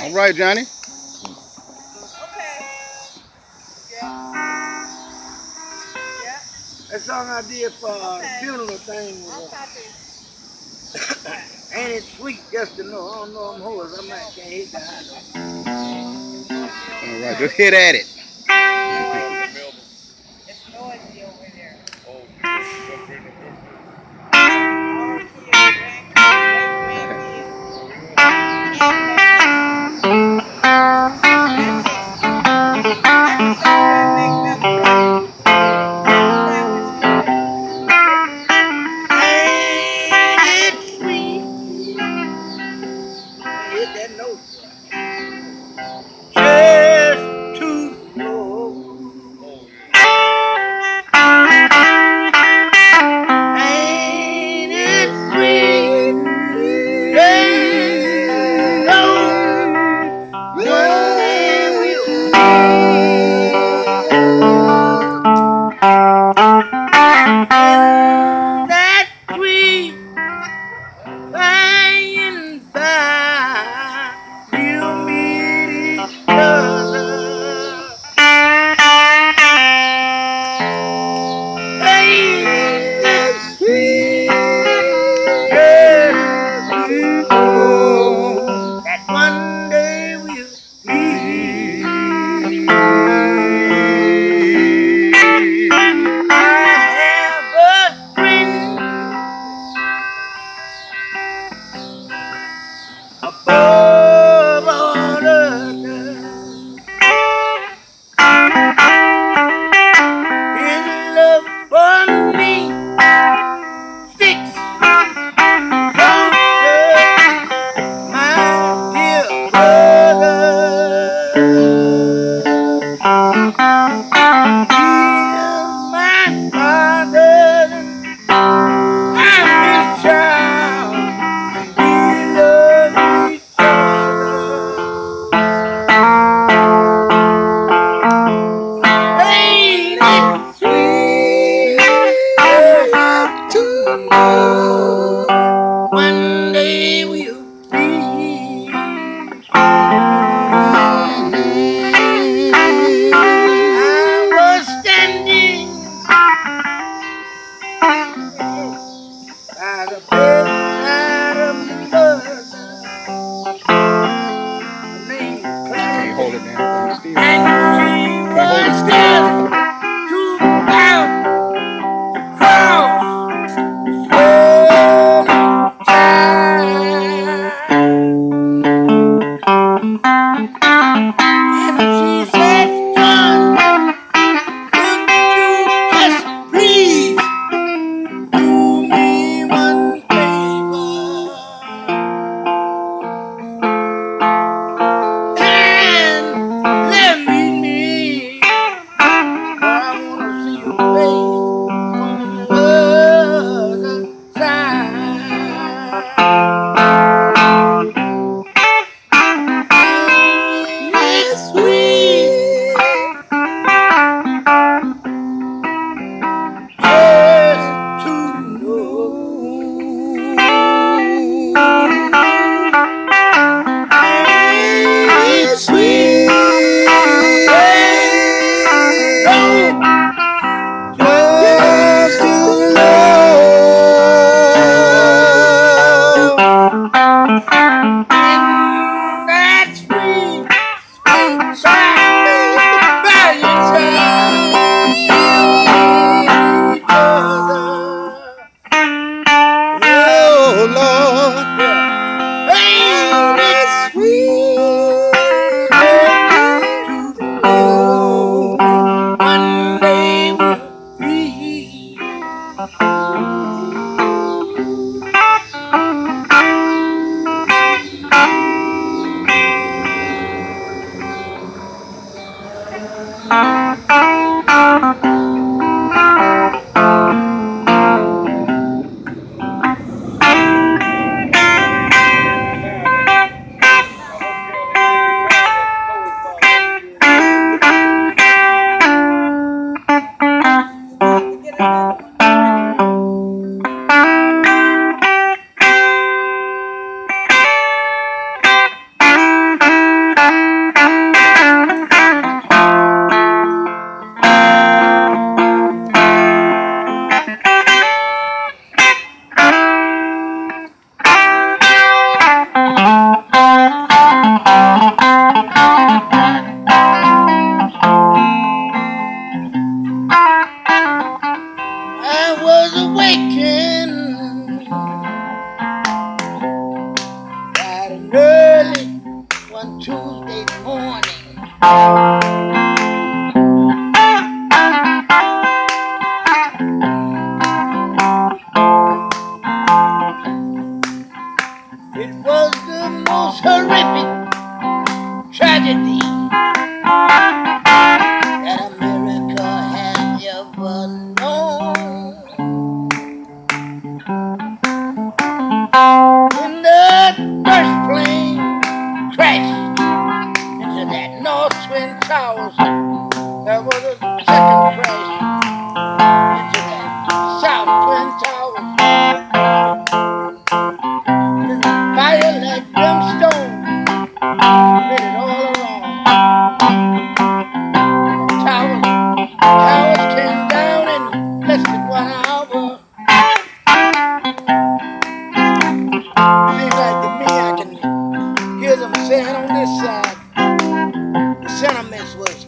All right, Johnny. Okay. Yeah. Yeah. That song I did for uh, okay. a funeral thing was. Uh, and it's sweet just to know. I don't know I'm hoes. I might can't hit the high note. All right, just hit at it. And you. Ah. warning. It was the most horrific tragedy. Twin Towers. That was a second sentiments